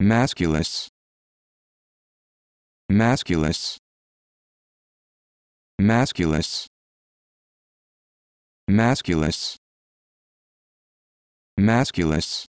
masculus. Masculus. Masculus. Masculus. Masculus.